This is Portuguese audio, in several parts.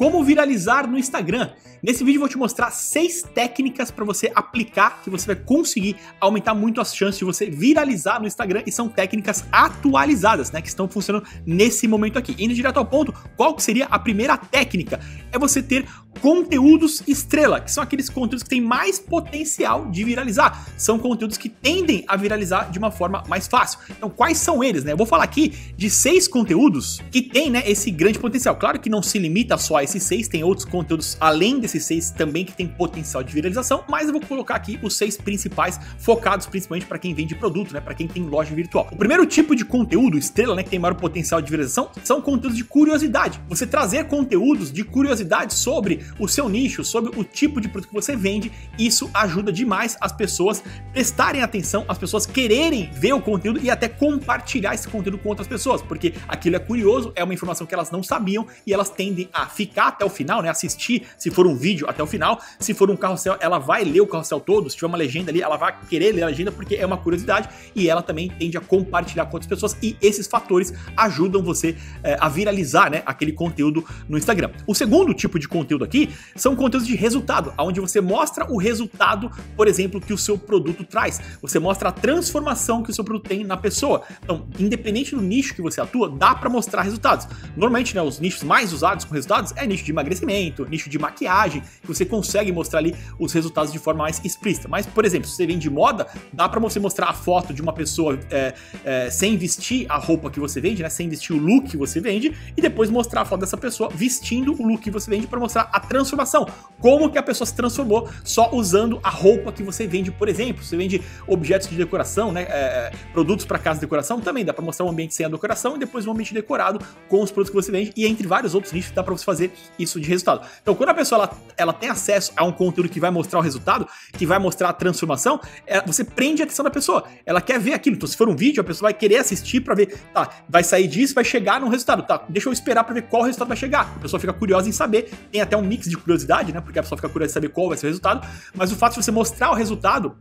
como viralizar no Instagram. Nesse vídeo eu vou te mostrar seis técnicas para você aplicar que você vai conseguir aumentar muito as chances de você viralizar no Instagram e são técnicas atualizadas, né, que estão funcionando nesse momento aqui. Indo direto ao ponto, qual seria a primeira técnica? É você ter conteúdos estrela, que são aqueles conteúdos que têm mais potencial de viralizar. São conteúdos que tendem a viralizar de uma forma mais fácil. Então, quais são eles, né? Eu vou falar aqui de seis conteúdos que têm, né, esse grande potencial. Claro que não se limita só a esses seis, tem outros conteúdos além desses seis também que tem potencial de viralização, mas eu vou colocar aqui os seis principais, focados principalmente para quem vende produto, né, para quem tem loja virtual. O primeiro tipo de conteúdo estrela, né, que tem maior potencial de viralização, são conteúdos de curiosidade. Você trazer conteúdos de curiosidade sobre o seu nicho, sobre o tipo de produto que você vende, isso ajuda demais as pessoas prestarem atenção, as pessoas quererem ver o conteúdo e até compartilhar esse conteúdo com outras pessoas, porque aquilo é curioso, é uma informação que elas não sabiam e elas tendem a ficar até o final, né, assistir, se for um vídeo até o final, se for um carrossel, ela vai ler o carrossel todo, se tiver uma legenda ali, ela vai querer ler a legenda porque é uma curiosidade e ela também tende a compartilhar com outras pessoas e esses fatores ajudam você é, a viralizar, né, aquele conteúdo no Instagram. O segundo tipo de conteúdo aqui são conteúdos de resultado, onde você mostra o resultado, por exemplo, que o seu produto traz. Você mostra a transformação que o seu produto tem na pessoa. Então, independente do nicho que você atua, dá para mostrar resultados. Normalmente, né, os nichos mais usados com resultados é nicho de emagrecimento, nicho de maquiagem, que você consegue mostrar ali os resultados de forma mais explícita. Mas, por exemplo, se você vende moda, dá para você mostrar a foto de uma pessoa é, é, sem vestir a roupa que você vende, né, sem vestir o look que você vende, e depois mostrar a foto dessa pessoa vestindo o look que você vende para mostrar a transformação. Como que a pessoa se transformou só usando a roupa que você vende, por exemplo. Você vende objetos de decoração, né? É, produtos para casa de decoração também. Dá para mostrar um ambiente sem a decoração e depois um ambiente decorado com os produtos que você vende. E entre vários outros nichos dá para você fazer isso de resultado. Então, quando a pessoa ela, ela tem acesso a um conteúdo que vai mostrar o resultado, que vai mostrar a transformação, é, você prende a atenção da pessoa. Ela quer ver aquilo. Então, se for um vídeo, a pessoa vai querer assistir para ver, tá, vai sair disso, vai chegar num resultado. Tá, deixa eu esperar para ver qual resultado vai chegar. A pessoa fica curiosa em saber. Tem até um mix de curiosidade né? Porque a pessoa fica curiosa de saber qual vai ser o resultado, mas o fato de você mostrar o resultado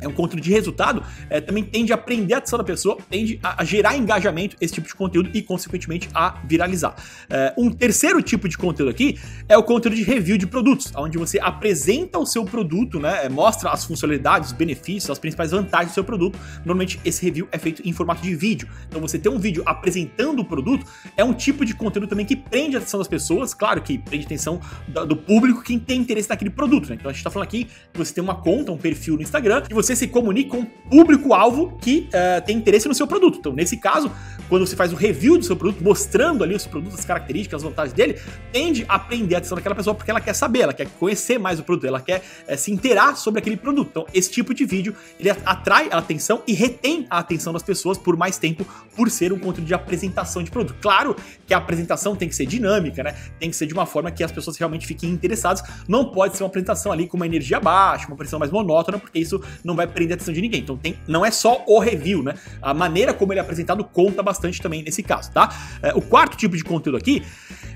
é um conteúdo de resultado, é, também tende a prender a atenção da pessoa, tende a, a, gerar engajamento, esse tipo de conteúdo, e, consequentemente, a viralizar. É, um terceiro tipo de conteúdo aqui é o conteúdo de review de produtos, onde você apresenta o seu produto, né, é, mostra as funcionalidades, os benefícios, as principais vantagens do seu produto. Normalmente, esse review é feito em formato de vídeo. Então, você ter um vídeo apresentando o produto é um tipo de conteúdo também que prende a atenção das pessoas, claro que prende a atenção do, do público que tem interesse naquele produto. Né? Então, a gente está falando aqui que você tem uma conta, um perfil no Instagram, e você você se comunique com o público-alvo que uh, tem interesse no seu produto. Então, nesse caso, quando você faz o review do seu produto, mostrando ali os produtos, as características, as vantagens dele, tende a prender a atenção daquela pessoa porque ela quer saber, ela quer conhecer mais o produto, ela quer uh, se inteirar sobre aquele produto. Então, esse tipo de vídeo, ele atrai a atenção e retém a atenção das pessoas por mais tempo, por ser um conteúdo de apresentação de produto. Claro que a apresentação tem que ser dinâmica, né? Tem que ser de uma forma que as pessoas realmente fiquem interessadas. Não pode ser uma apresentação ali com uma energia baixa, uma apresentação mais monótona, porque isso não vai prender a atenção de ninguém. Então tem, não é só o review, né? A maneira como ele é apresentado conta bastante também nesse caso, tá? É, o quarto tipo de conteúdo aqui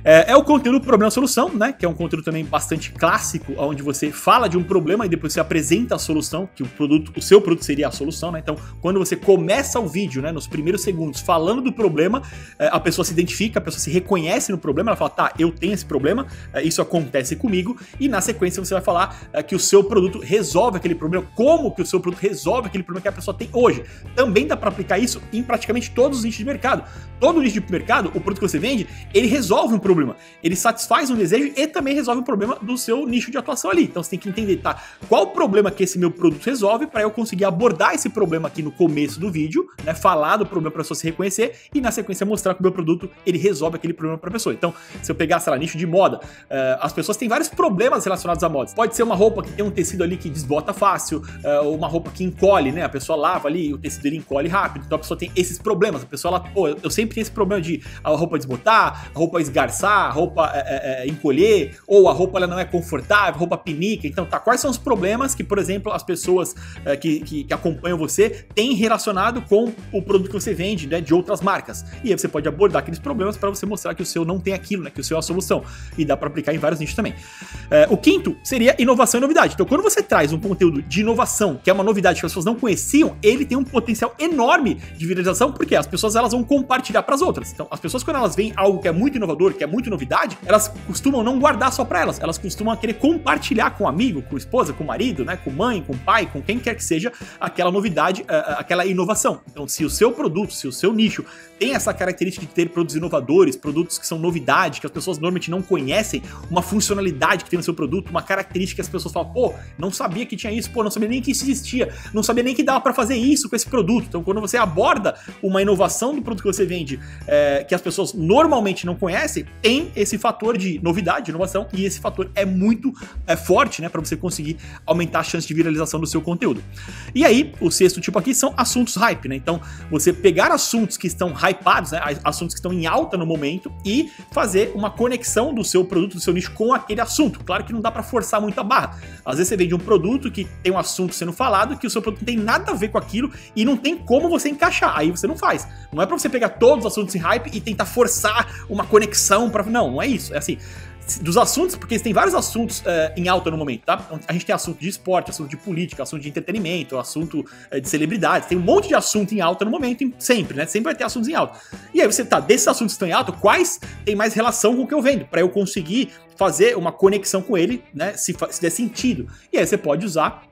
é, é o conteúdo problema-solução, né? Que é um conteúdo também bastante clássico, onde você fala de um problema e depois você apresenta a solução, que o produto, o seu produto seria a solução, né? Então, quando você começa o vídeo, né, nos primeiros segundos, falando do problema, é, a pessoa se identifica, a pessoa se reconhece no problema, ela fala, tá, eu tenho esse problema, é, isso acontece comigo, e na sequência você vai falar é, que o seu produto resolve aquele problema, como que o seu produto resolve aquele problema que a pessoa tem hoje. Também dá para aplicar isso em praticamente todos os nichos de mercado. Todo nicho de mercado, o produto que você vende, ele resolve um problema. Ele satisfaz um desejo e também resolve o problema do seu nicho de atuação ali. Então você tem que entender, tá? Qual o problema que esse meu produto resolve para eu conseguir abordar esse problema aqui no começo do vídeo, né? Falar do problema para a pessoa se reconhecer e na sequência mostrar que o meu produto ele resolve aquele problema para a pessoa. Então, se eu pegar, sei lá, nicho de moda, uh, as pessoas têm vários problemas relacionados à moda. Pode ser uma roupa que tem um tecido ali que desbota fácil, uh, uma roupa que encolhe, né? A pessoa lava ali, o tecido ele encolhe rápido. Então a pessoa tem esses problemas. A pessoa, ela, pô, eu sempre tenho esse problema de a roupa desbotar, a roupa esgarçar a roupa é, é, é, encolher, ou a roupa ela não é confortável, roupa pinica. Então, tá, quais são os problemas que, por exemplo, as pessoas é, que, que, que, acompanham você têm relacionado com o produto que você vende, né, de outras marcas. E aí você pode abordar aqueles problemas para você mostrar que o seu não tem aquilo, né, que o seu é a solução. E dá para aplicar em vários nichos também. É, o quinto seria inovação e novidade. Então, quando você traz um conteúdo de inovação, que é uma novidade que as pessoas não conheciam, ele tem um potencial enorme de viralização, porque as pessoas elas vão compartilhar para as outras. Então, as pessoas quando elas veem algo que é muito inovador, que é muito novidade, elas costumam não guardar só para elas, elas costumam querer compartilhar com um amigo, com esposa, com marido, né, com mãe, com pai, com quem quer que seja aquela novidade, aquela inovação. Então, se o seu produto, se o seu nicho tem essa característica de ter produtos inovadores, produtos que são novidade, que as pessoas normalmente não conhecem, uma funcionalidade que tem no seu produto, uma característica que as pessoas falam, pô, não sabia que tinha isso, pô, não sabia nem que isso existia, não sabia nem que dava para fazer isso com esse produto. Então, quando você aborda uma inovação do produto que você vende, é, que as pessoas normalmente não conhecem, tem esse fator de novidade, de inovação, e esse fator é muito é, forte, né, para você conseguir aumentar a chance de viralização do seu conteúdo. E aí, o sexto tipo aqui são assuntos hype, né? Então, você pegar assuntos que estão hypados, né, assuntos que estão em alta no momento e fazer uma conexão do seu produto, do seu nicho com aquele assunto. Claro que não dá para forçar muito a barra. Às vezes você vende um produto que tem um assunto sendo falado que o seu produto tem nada a ver com aquilo e não tem como você encaixar. Aí você não faz. Não é para você pegar todos os assuntos em hype e tentar forçar uma conexão para não, não é isso. É assim, dos assuntos, porque tem vários assuntos uh, em alta no momento, tá? A gente tem assunto de esporte, assunto de política, assunto de entretenimento, assunto uh, de celebridades, tem um monte de assunto em alta no momento, sempre, né? Sempre vai ter assuntos em alta. E aí você tá, desses assuntos que estão em alta, quais tem mais relação com o que eu vendo? para eu conseguir fazer uma conexão com ele, né? Se, se der sentido. E aí você pode usar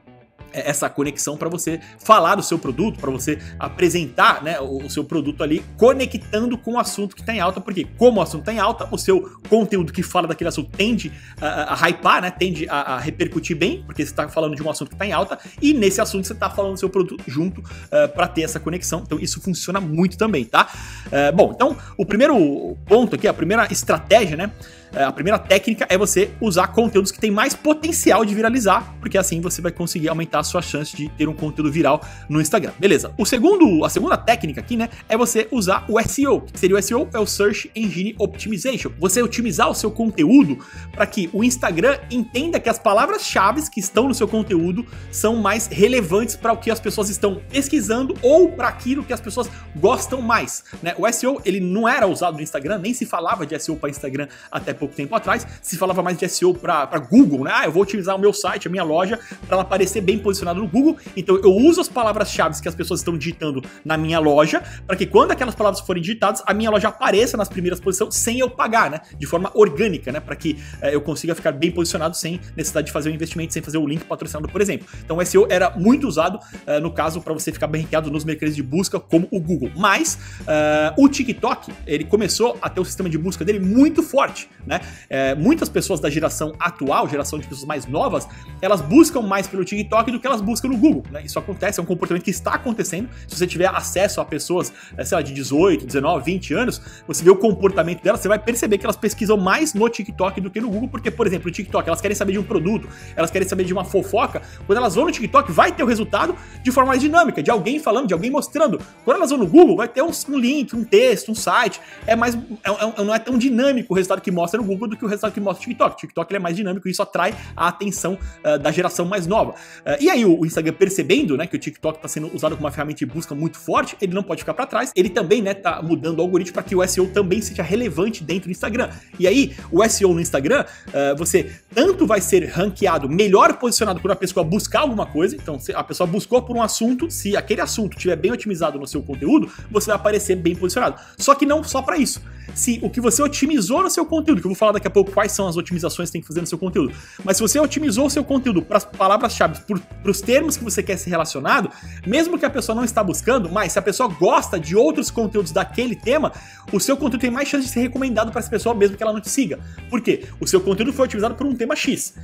essa conexão para você falar do seu produto, para você apresentar né, o, seu produto ali, conectando com o assunto que está em alta, porque como o assunto está em alta, o seu conteúdo que fala daquele assunto tende a, a hypar, né, tende a, a, repercutir bem, porque você está falando de um assunto que está em alta, e nesse assunto você está falando do seu produto junto uh, é, para ter essa conexão. Então isso funciona muito também, tá? Uh, bom, então o primeiro ponto aqui, a primeira estratégia, né? É, a primeira técnica é você usar conteúdos que têm mais potencial de viralizar, porque assim você vai conseguir aumentar a sua chance de ter um conteúdo viral no Instagram. Beleza. O segundo, a segunda técnica aqui, né, é você usar o SEO. Que seria o SEO? É o Search Engine Optimization. Você otimizar o seu conteúdo para que o Instagram entenda que as palavras-chave que estão no seu conteúdo são mais relevantes para o que as pessoas estão pesquisando ou para aquilo que as pessoas gostam mais. Né? O SEO ele não era usado no Instagram, nem se falava de SEO para Instagram até pouco tempo atrás, se falava mais de SEO para Google, né? Ah, eu vou utilizar o meu site, a minha loja, para ela aparecer bem posicionada no Google. Então eu uso as palavras-chave que as pessoas estão digitando na minha loja, para que quando aquelas palavras forem digitadas, a minha loja apareça nas primeiras posições sem eu pagar, né? De forma orgânica, né? Para que é, eu consiga ficar bem posicionado sem necessidade de fazer um investimento, sem fazer o link patrocinado, por exemplo. Então o SEO era muito usado, é, no caso, para você ficar bem ranqueado nos mercados de busca, como o Google. Mas é, o TikTok, ele começou a ter o sistema de busca dele muito forte, né? É, muitas pessoas da geração atual, geração de pessoas mais novas, elas buscam mais pelo TikTok do que elas buscam no Google. Né? Isso acontece, é um comportamento que está acontecendo. Se você tiver acesso a pessoas, é, sei lá, de 18, 19, 20 anos, você vê o comportamento delas, você vai perceber que elas pesquisam mais no TikTok do que no Google, porque, por exemplo, no TikTok, elas querem saber de um produto, elas querem saber de uma fofoca. Quando elas vão no TikTok, vai ter o resultado de forma mais dinâmica, de alguém falando, de alguém mostrando. Quando elas vão no Google, vai ter um, um link, um texto, um site. É mais. É, é, não é tão dinâmico o resultado que mostra no Google do que o resultado que mostra o TikTok. O TikTok é mais dinâmico e isso atrai a atenção uh, da geração mais nova. Uh, e aí o, Instagram percebendo, né, que o TikTok está sendo usado como uma ferramenta de busca muito forte, ele não pode ficar para trás. Ele também, né, tá mudando o algoritmo para que o SEO também seja relevante dentro do Instagram. E aí o SEO no Instagram, uh, você tanto vai ser ranqueado, melhor posicionado quando a pessoa buscar alguma coisa. Então, se a pessoa buscou por um assunto, se aquele assunto estiver bem otimizado no seu conteúdo, você vai aparecer bem posicionado. Só que não só para isso se o que você otimizou no seu conteúdo, que eu vou falar daqui a pouco quais são as otimizações que tem que fazer no seu conteúdo, mas se você otimizou o seu conteúdo para as palavras-chave, para os termos que você quer ser relacionado, mesmo que a pessoa não está buscando, mas se a pessoa gosta de outros conteúdos daquele tema, o seu conteúdo tem mais chance de ser recomendado para essa pessoa mesmo que ela não te siga. Por quê? O seu conteúdo foi otimizado por um tema X.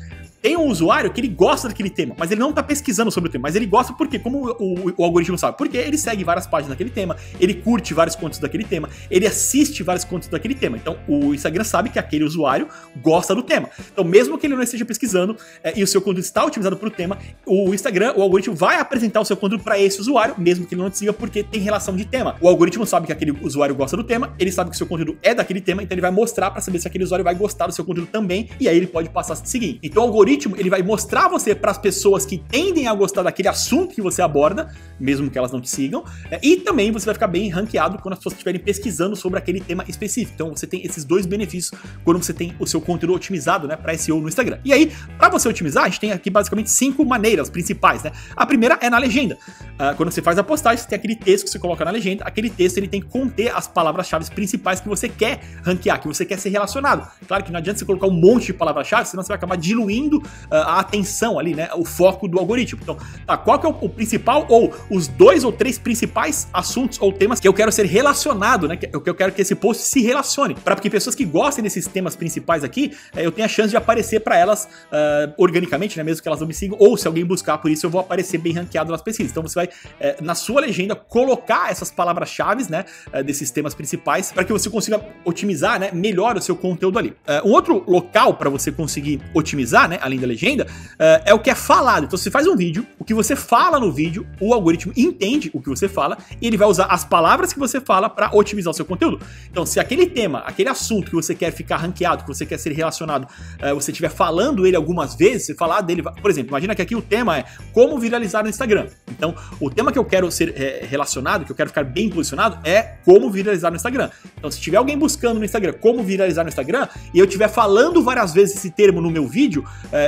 Tem um usuário que ele gosta daquele tema, mas ele não tá pesquisando sobre o tema, mas ele gosta porque, como o, o, o, algoritmo sabe, porque ele segue várias páginas daquele tema, ele curte vários contos daquele tema, ele assiste vários contos daquele tema. Então, o Instagram sabe que aquele usuário gosta do tema. Então, mesmo que ele não esteja pesquisando é, e o seu conteúdo está otimizado para o tema, o Instagram, o algoritmo vai apresentar o seu conteúdo para esse usuário, mesmo que ele não siga, porque tem relação de tema. O algoritmo sabe que aquele usuário gosta do tema, ele sabe que o seu conteúdo é daquele tema, então ele vai mostrar para saber se aquele usuário vai gostar do seu conteúdo também, e aí ele pode passar a seguir. Então, o algoritmo algoritmo ele vai mostrar você para as pessoas que tendem a gostar daquele assunto que você aborda, mesmo que elas não te sigam, é, e também você vai ficar bem ranqueado quando as pessoas estiverem pesquisando sobre aquele tema específico. Então você tem esses dois benefícios quando você tem o seu conteúdo otimizado, né, para SEO no Instagram. E aí, para você otimizar, a gente tem aqui basicamente cinco maneiras principais, né? A primeira é na legenda. Uh, quando você faz a postagem, você tem aquele texto que você coloca na legenda. Aquele texto ele tem que conter as palavras-chave principais que você quer ranquear, que você quer ser relacionado. Claro que não adianta você colocar um monte de palavras-chave, senão você vai acabar diluindo a atenção ali, né? O foco do algoritmo. Então, tá, qual que é o, o, principal ou os dois ou três principais assuntos ou temas que eu quero ser relacionado, né? Que, que eu quero que esse post se relacione. Para que pessoas que gostem desses temas principais aqui, uh, eu tenha a chance de aparecer para elas uh, organicamente, né? Mesmo que elas não me sigam, ou se alguém buscar por isso, eu vou aparecer bem ranqueado nas pesquisas. Então você vai, uh, na sua legenda, colocar essas palavras-chave, né? Uh, desses temas principais, para que você consiga otimizar, né? Melhor o seu conteúdo ali. um outro local para você conseguir otimizar, né? Além da legenda, é o que é falado. Então você faz um vídeo, o que você fala no vídeo, o algoritmo entende o que você fala e ele vai usar as palavras que você fala para otimizar o seu conteúdo. Então, se aquele tema, aquele assunto que você quer ficar ranqueado, que você quer ser relacionado, você estiver falando ele algumas vezes, você falar dele, por exemplo, imagina que aqui o tema é como viralizar no Instagram. Então, o tema que eu quero ser é, relacionado, que eu quero ficar bem posicionado, é como viralizar no Instagram. Então, se tiver alguém buscando no Instagram como viralizar no Instagram e eu estiver falando várias vezes esse termo no meu vídeo,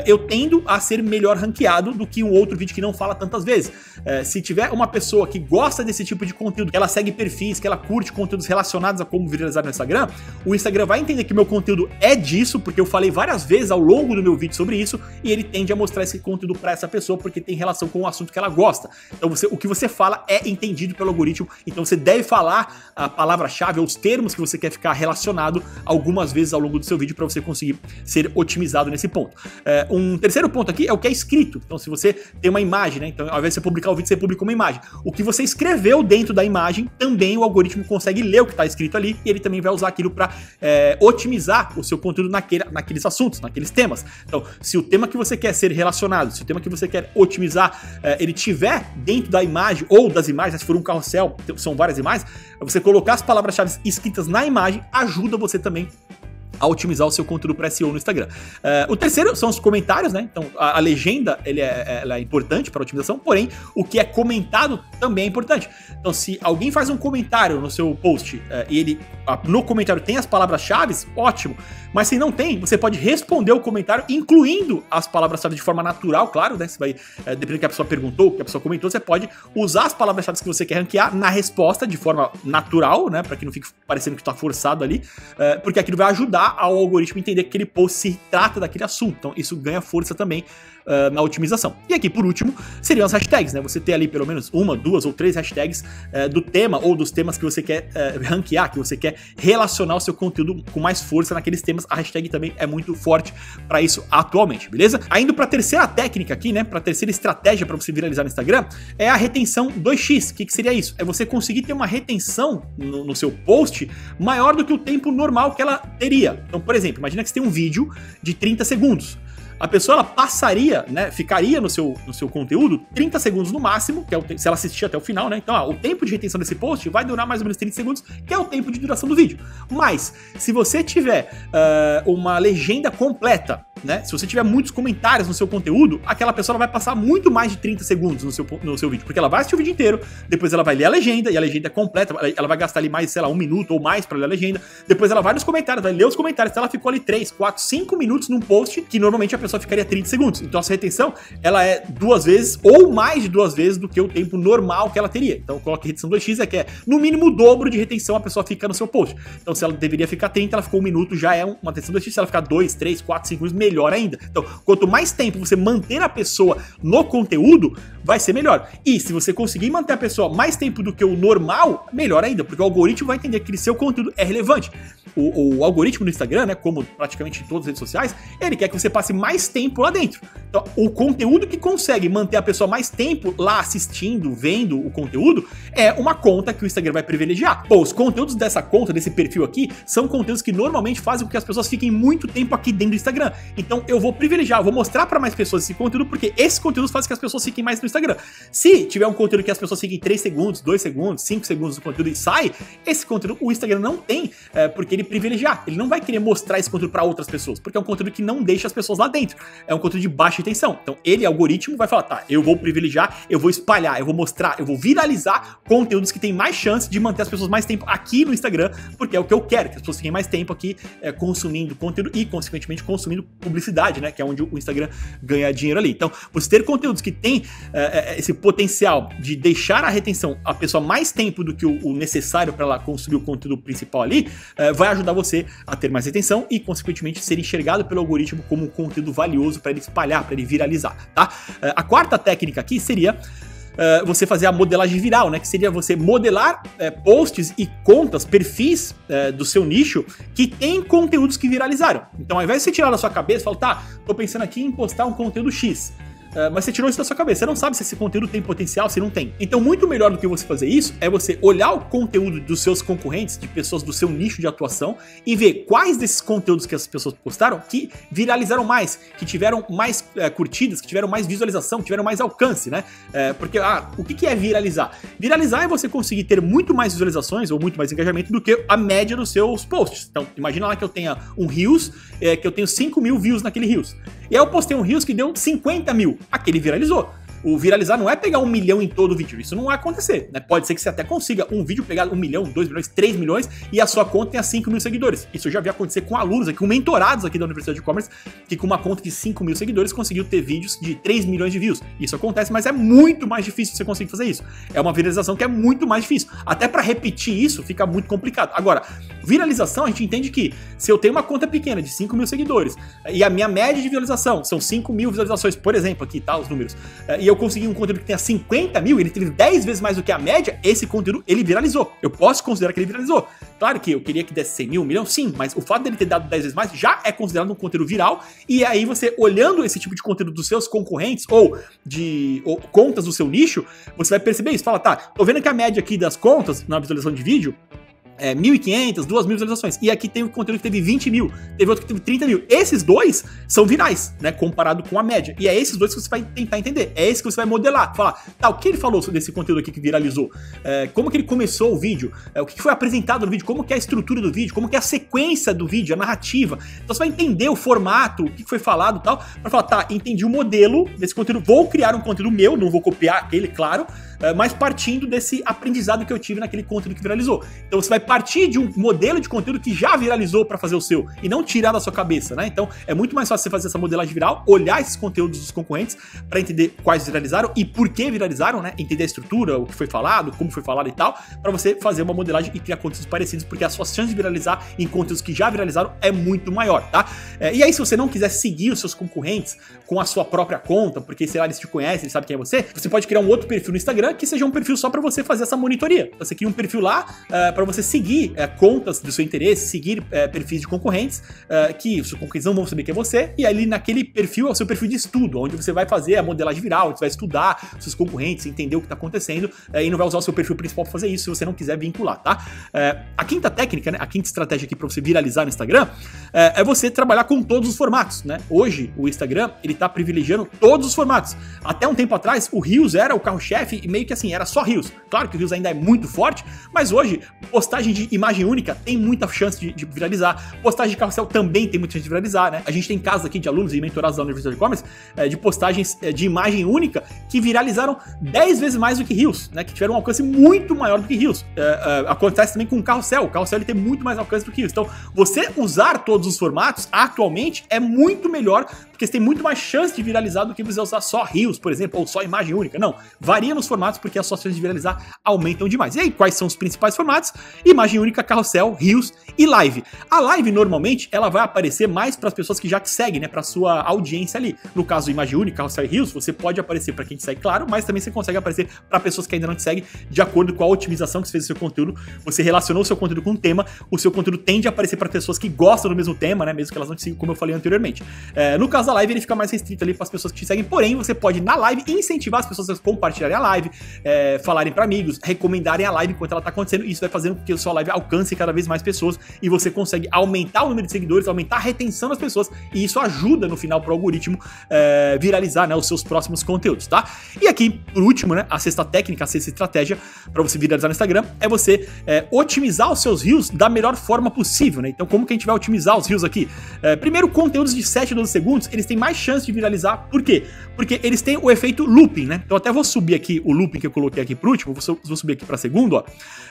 eu tendo a ser melhor ranqueado do que um outro vídeo que não fala tantas vezes. É, se tiver uma pessoa que gosta desse tipo de conteúdo, que ela segue perfis, que ela curte conteúdos relacionados a como viralizar no Instagram, o Instagram vai entender que meu conteúdo é disso, porque eu falei várias vezes ao longo do meu vídeo sobre isso, e ele tende a mostrar esse conteúdo para essa pessoa porque tem relação com o assunto que ela gosta. Então você, o que você fala é entendido pelo algoritmo, então você deve falar a palavra-chave os termos que você quer ficar relacionado algumas vezes ao longo do seu vídeo para você conseguir ser otimizado nesse ponto. É, um terceiro ponto aqui é o que é escrito. Então se você tem uma imagem, né? Então ao invés de você publicar o vídeo, você publica uma imagem. O que você escreveu dentro da imagem, também o algoritmo consegue ler o que está escrito ali e ele também vai usar aquilo para é, otimizar o seu conteúdo naquele, naqueles assuntos, naqueles temas. Então, se o tema que você quer ser relacionado, se o tema que você quer otimizar, é, ele tiver dentro da imagem ou das imagens, se for um carrossel, são várias imagens, você colocar as palavras-chave escritas na imagem ajuda você também a otimizar o seu conteúdo para SEO no Instagram. Uh, o terceiro são os comentários, né? Então, a, a legenda ele é, é, é importante para otimização, porém, o que é comentado também é importante. Então, se alguém faz um comentário no seu post uh, e ele no comentário tem as palavras-chave, ótimo. Mas se não tem, você pode responder o comentário incluindo as palavras-chave de forma natural, claro, né? Você vai, dependendo do que a pessoa perguntou, que a pessoa comentou, você pode usar as palavras-chave que você quer ranquear na resposta de forma natural, né? Para que não fique parecendo que está forçado ali, é, porque aquilo vai ajudar ao algoritmo entender que aquele post se trata daquele assunto. Então isso ganha força também uh, na otimização. E aqui, por último, seriam as hashtags, né? Você ter ali pelo menos uma, duas ou três hashtags uh, do tema ou dos temas que você quer uh, ranquear, que você quer relacionar o seu conteúdo com mais força naqueles temas. A hashtag também é muito forte para isso atualmente, beleza? Ainda para a terceira técnica aqui, né? Para a terceira estratégia para você viralizar no Instagram, é a retenção 2x. O que, que seria isso? É você conseguir ter uma retenção no, no seu post maior do que o tempo normal que ela teria. Então, por exemplo, imagina que você tem um vídeo de 30 segundos a pessoa ela passaria, né, ficaria no seu, no seu conteúdo 30 segundos no máximo, que é o se ela assistir até o final, né? Então, ó, o tempo de retenção desse post vai durar mais ou menos 30 segundos, que é o tempo de duração do vídeo. Mas, se você tiver uh, uma legenda completa, né? Se você tiver muitos comentários no seu conteúdo, aquela pessoa vai passar muito mais de 30 segundos no seu, no seu vídeo, porque ela vai assistir o vídeo inteiro, depois ela vai ler a legenda, e a legenda é completa, ela vai gastar ali mais, sei lá, um minuto ou mais para ler a legenda, depois ela vai nos comentários, vai ler os comentários, então ela ficou ali 3, 4, 5 minutos num post, que normalmente a pessoa pessoa ficaria 30 segundos. Então essa retenção, ela é duas vezes ou mais de duas vezes do que o tempo normal que ela teria. Então coloque retenção 2x, é que é no mínimo o dobro de retenção a pessoa fica no seu post. Então se ela deveria ficar 30, ela ficou um minuto, já é uma retenção 2x. Se ela ficar 2, 3, 4, 5 minutos, melhor ainda. Então quanto mais tempo você manter a pessoa no conteúdo, vai ser melhor. E se você conseguir manter a pessoa mais tempo do que o normal, melhor ainda, porque o algoritmo vai entender que seu conteúdo é relevante. O, o algoritmo do Instagram, né, como praticamente em todas as redes sociais, ele quer que você passe mais tempo lá dentro. Então, o conteúdo que consegue manter a pessoa mais tempo lá assistindo, vendo o conteúdo, é uma conta que o Instagram vai privilegiar. Pô, os conteúdos dessa conta, desse perfil aqui, são conteúdos que normalmente fazem com que as pessoas fiquem muito tempo aqui dentro do Instagram. Então, eu vou privilegiar, eu vou mostrar para mais pessoas esse conteúdo, porque esses conteúdos fazem com que as pessoas fiquem mais no Instagram. Se tiver um conteúdo que as pessoas fiquem 3 segundos, 2 segundos, 5 segundos do conteúdo e sai, esse conteúdo o Instagram não tem, é, porque querer privilegiar, ele não vai querer mostrar esse conteúdo para outras pessoas, porque é um conteúdo que não deixa as pessoas lá dentro. É um conteúdo de baixa intenção. Então, ele, algoritmo, vai falar: tá, eu vou privilegiar, eu vou espalhar, eu vou mostrar, eu vou viralizar conteúdos que têm mais chance de manter as pessoas mais tempo aqui no Instagram, porque é o que eu quero, que as pessoas fiquem mais tempo aqui é, consumindo conteúdo e, consequentemente, consumindo publicidade, né? Que é onde o Instagram ganha dinheiro ali. Então, você ter conteúdos que têm é, esse potencial de deixar a retenção a pessoa mais tempo do que o, o necessário para ela consumir o conteúdo principal ali, é, vai ajudar você a ter mais retenção e, consequentemente, ser enxergado pelo algoritmo como um conteúdo valioso para ele espalhar, para ele viralizar, tá? É, a quarta técnica aqui seria Uh, você fazer a modelagem viral, né? Que seria você modelar uh, posts e contas, perfis uh, do seu nicho que tem conteúdos que viralizaram. Então, ao invés de você tirar da sua cabeça e falar, tá, tô pensando aqui em postar um conteúdo X. Uh, mas você tirou isso da sua cabeça. Você não sabe se esse conteúdo tem potencial, se não tem. Então, muito melhor do que você fazer isso é você olhar o conteúdo dos seus concorrentes, de pessoas do seu nicho de atuação, e ver quais desses conteúdos que as pessoas postaram que viralizaram mais, que tiveram mais uh, curtidas, que tiveram mais visualização, que tiveram mais alcance, né? Uh, porque, ah, o que é viralizar? Viralizar é você conseguir ter muito mais visualizações ou muito mais engajamento do que a média dos seus posts. Então, imagina lá que eu tenha um Reels, que eu tenho 5 mil views naquele Reels. E aí eu postei um Reels que deu 50 mil. Aquele viralizou. O viralizar não é pegar um milhão em todo vídeo, isso não vai acontecer, né? Pode ser que você até consiga um vídeo pegar um milhão, dois milhões, três milhões e a sua conta tenha cinco mil seguidores. Isso eu já vi acontecer com alunos aqui, com mentorados aqui da Universidade de Commerce, que com uma conta de 5 mil seguidores conseguiu ter vídeos de 3 milhões de views. Isso acontece, mas é muito mais difícil você conseguir fazer isso. É uma viralização que é muito mais difícil. Até para repetir isso fica muito complicado. Agora, viralização, a gente entende que se eu tenho uma conta pequena de 5 mil seguidores e a minha média de visualização são 5 mil visualizações, por exemplo, aqui tá os números, e eu consegui um conteúdo que tenha 50 mil, ele teve 10 vezes mais do que a média, esse conteúdo ele viralizou. Eu posso considerar que ele viralizou. Claro que eu queria que desse 100 mil, 1 milhão, sim, mas o fato dele ter dado 10 vezes mais já é considerado um conteúdo viral. E aí você, olhando esse tipo de conteúdo dos seus concorrentes ou de ou contas do seu nicho, você vai perceber isso. Fala, tá, tô vendo que a média aqui das contas na visualização de vídeo é, 1.500, 2.000 visualizações. E aqui tem um conteúdo que teve 20 mil, teve outro que teve 30 mil. Esses dois são virais, né? Comparado com a média. E é esses dois que você vai tentar entender. É esse que você vai modelar. Falar, tá, o que ele falou sobre esse conteúdo aqui que viralizou? É, como que ele começou o vídeo? É, o que foi apresentado no vídeo? Como que é a estrutura do vídeo? Como que é a sequência do vídeo, a narrativa? Então você vai entender o formato, o que foi falado e tal, pra falar, tá, entendi o modelo desse conteúdo, vou criar um conteúdo meu, não vou copiar aquele, claro, mas partindo desse aprendizado que eu tive naquele conteúdo que viralizou. Então você vai partir de um modelo de conteúdo que já viralizou para fazer o seu e não tirar da sua cabeça, né? Então é muito mais fácil você fazer essa modelagem viral, olhar esses conteúdos dos concorrentes para entender quais viralizaram e por que viralizaram, né? Entender a estrutura, o que foi falado, como foi falado e tal, para você fazer uma modelagem e criar conteúdos parecidos, porque a sua chance de viralizar em conteúdos que já viralizaram é muito maior, tá? É, e aí, se você não quiser seguir os seus concorrentes com a sua própria conta, porque sei lá, eles te conhecem, eles sabem quem é você, você pode criar um outro perfil no Instagram Instagram que seja um perfil só para você fazer essa monitoria. Você cria um perfil lá uh, eh, para você seguir uh, contas do seu interesse, seguir uh, perfis de concorrentes, que os concorrentes não vão saber que é você, e ali naquele perfil é o seu perfil de estudo, onde você vai fazer a modelagem viral, você vai estudar seus concorrentes, entender o que está acontecendo, e não vai usar o seu perfil principal para fazer isso se você não quiser vincular, tá? a quinta técnica, né, a quinta estratégia aqui para você viralizar no Instagram é você trabalhar com todos os formatos, né? Hoje o Instagram ele está privilegiando todos os formatos. Até um tempo atrás o Reels era o carro-chefe e meio que assim, era só Rios. Claro que o Rios ainda é muito forte, mas hoje, postagem de imagem única tem muita chance de, de viralizar. Postagem de carrossel também tem muita chance de viralizar, né? A gente tem casos aqui de alunos e mentorados da Universidade de Commerce é, de postagens é, de imagem única que viralizaram 10 vezes mais do que Rios, né? Que tiveram um alcance muito maior do que Rios. É, acontece também com o carrossel. O carrossel ele tem muito mais alcance do que Rios. Então, você usar todos os formatos atualmente é muito melhor porque você tem muito mais chance de viralizar do que você usar só rios, por exemplo, ou só imagem única. Não, varia nos formatos porque as suas chances de viralizar aumentam demais. E aí, quais são os principais formatos? Imagem única, carrossel, rios e live. A live, normalmente, ela vai aparecer mais para as pessoas que já te seguem, né, para sua audiência ali. No caso, imagem única, carrossel e rios, você pode aparecer para quem te segue, claro, mas também você consegue aparecer para pessoas que ainda não te seguem, de acordo com a otimização que você fez do seu conteúdo. Você relacionou o seu conteúdo com um tema, o seu conteúdo tende a aparecer para pessoas que gostam do mesmo tema, né, mesmo que elas não te sigam, como eu falei anteriormente. É, no caso da live ele fica mais restrito ali para as pessoas que te seguem. Porém, você pode na live incentivar as pessoas a compartilharem a live, é, falarem para amigos, recomendarem a live enquanto ela tá acontecendo. Isso vai fazendo com que a sua live alcance cada vez mais pessoas e você consegue aumentar o número de seguidores, aumentar a retenção das pessoas e isso ajuda no final para o algoritmo é, viralizar né, os seus próximos conteúdos, tá? E aqui, por último, né, a sexta técnica, a sexta estratégia para você viralizar no Instagram é você é, otimizar os seus rios da melhor forma possível, né? Então, como que a gente vai otimizar os rios aqui? É, primeiro, conteúdos de 7 a 12 segundos, eles têm mais chance de viralizar. Por quê? Porque eles têm o efeito looping, né? Então, até vou subir aqui o looping que eu coloquei aqui por último, vou, subir aqui para segundo, ó.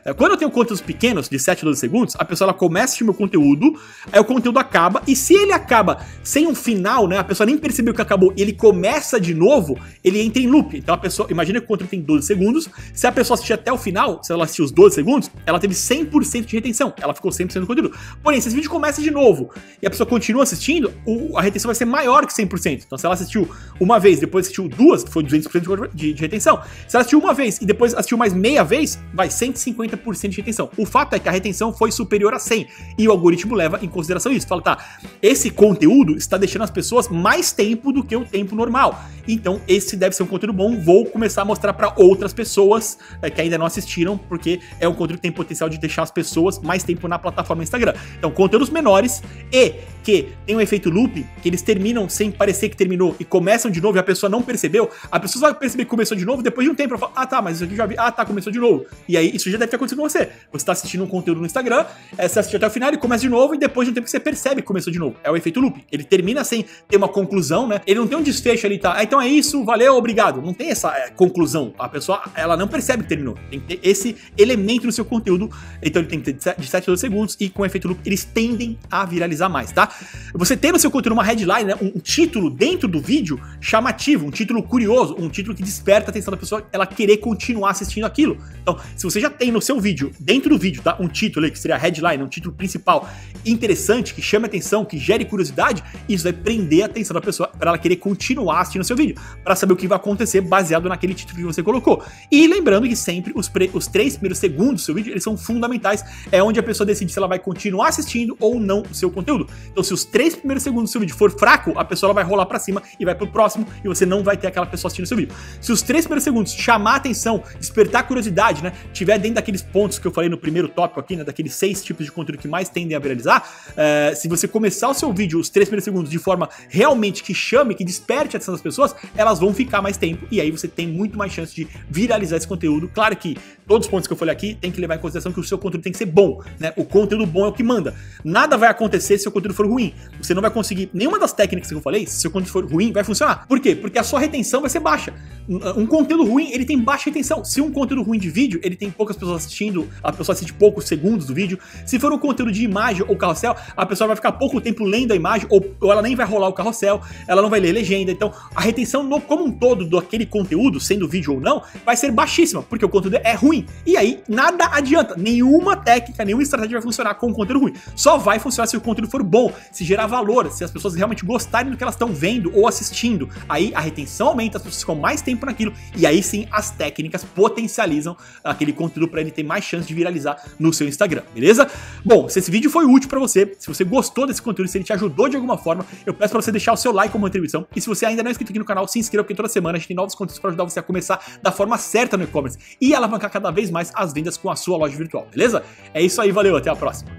É, quando eu tenho conteúdos pequenos, de 7 a 12 segundos, a pessoa ela começa a assistir meu conteúdo, aí o conteúdo acaba, e se ele acaba sem um final, né? A pessoa nem percebeu que acabou e ele começa de novo, ele entra em loop. Então a pessoa, imagina que o conteúdo tem 12 segundos, se a pessoa assistir até o final, se ela assistir os 12 segundos, ela teve 100% de retenção, ela ficou 100% do conteúdo. Porém, se esse vídeo começa de novo e a pessoa continua assistindo, o, a retenção vai ser maior que 100%. Então se ela assistiu uma vez, depois assistiu duas, foi 200% de, de retenção. Se ela assistiu uma vez e depois assistiu mais meia vez, vai 150% de retenção. O fato é que a retenção foi superior a 100 e o algoritmo leva em consideração isso. Fala, tá, esse conteúdo está deixando as pessoas mais tempo do que o tempo normal. Então, esse deve ser um conteúdo bom. Vou começar a mostrar para outras pessoas é, que ainda não assistiram, porque é um conteúdo que tem potencial de deixar as pessoas mais tempo na plataforma Instagram. Então, conteúdos menores e que tem um efeito loop, que eles terminam sem parecer que terminou e começam de novo e a pessoa não percebeu, a pessoa vai perceber que começou de novo depois de um tempo. Ela fala, ah tá, mas isso aqui já vi, ah tá, começou de novo. E aí isso já deve ter acontecido com você. Você tá assistindo um conteúdo no Instagram, é, você assiste até o final e começa de novo e depois de um tempo você percebe que começou de novo. É o efeito loop. Ele termina sem ter uma conclusão, né? Ele não tem um desfecho ali, tá? Ah, então é isso, valeu, obrigado. Não tem essa é, conclusão. A pessoa, ela não percebe que terminou. Tem que ter esse elemento no seu conteúdo. Então ele tem que ter de 7 a 12 segundos e com efeito loop eles tendem a viralizar mais, tá? Você tem no seu conteúdo uma headline, né? Um, um título dentro do vídeo chamativo, um título curioso, um título que desperta a atenção da pessoa, ela querer continuar assistindo aquilo. Então, se você já tem no seu vídeo, dentro do vídeo, tá? Um título aí, que seria a headline, um título principal interessante, que chame atenção, que gere curiosidade, isso vai prender a atenção da pessoa para ela querer continuar assistindo o seu vídeo, para saber o que vai acontecer baseado naquele título que você colocou. E lembrando que sempre os, os três primeiros segundos do seu vídeo, eles são fundamentais, é onde a pessoa decide se ela vai continuar assistindo ou não o seu conteúdo. Então, se os três primeiros segundos do seu vídeo for fraco, a pessoa vai rolar para cima e vai pro próximo e você não vai ter aquela pessoa assistindo o seu vídeo. Se os três primeiros segundos chamar atenção, despertar curiosidade, né, tiver dentro daqueles pontos que eu falei no primeiro tópico aqui, né, daqueles seis tipos de conteúdo que mais tendem a viralizar, é, se você começar o seu vídeo, os três primeiros segundos, de forma realmente que chame, que desperte a atenção das pessoas, elas vão ficar mais tempo e aí você tem muito mais chance de viralizar esse conteúdo. Claro que todos os pontos que eu falei aqui tem que levar em consideração que o seu conteúdo tem que ser bom, né? O conteúdo bom é o que manda. Nada vai acontecer se o conteúdo for ruim. Você não vai conseguir nenhuma das técnicas que eu falei, se o conteúdo for ruim, vai funcionar. Por quê? Porque a sua retenção vai ser baixa. Um conteúdo ruim, ele tem baixa retenção. Se um conteúdo ruim de vídeo, ele tem poucas pessoas assistindo, a pessoa assiste poucos segundos do vídeo. Se for um conteúdo de imagem ou carrossel, a pessoa vai ficar pouco tempo lendo a imagem, ou, ou ela nem vai rolar o carrossel, ela não vai ler legenda. Então, a retenção no, como um todo do aquele conteúdo, sendo vídeo ou não, vai ser baixíssima, porque o conteúdo é ruim. E aí, nada adianta. Nenhuma técnica, nenhuma estratégia vai funcionar com um conteúdo ruim. Só vai funcionar se o conteúdo for bom, se gerar valor, se as pessoas realmente gostarem do que elas estão vendo ou assistindo. Aí a retenção aumenta, as pessoas ficam mais tempo naquilo, e aí sim as técnicas potencializam aquele conteúdo para ele ter mais chance de viralizar no seu Instagram, beleza? Bom, se esse vídeo foi útil para você, se você gostou desse conteúdo, se ele te ajudou de alguma forma, eu peço para você deixar o seu like como contribuição. E se você ainda não é inscrito aqui no canal, se inscreva, porque toda semana a gente tem novos conteúdos para ajudar você a começar da forma certa no e-commerce e alavancar cada vez mais as vendas com a sua loja virtual, beleza? É isso aí, valeu, até a próxima.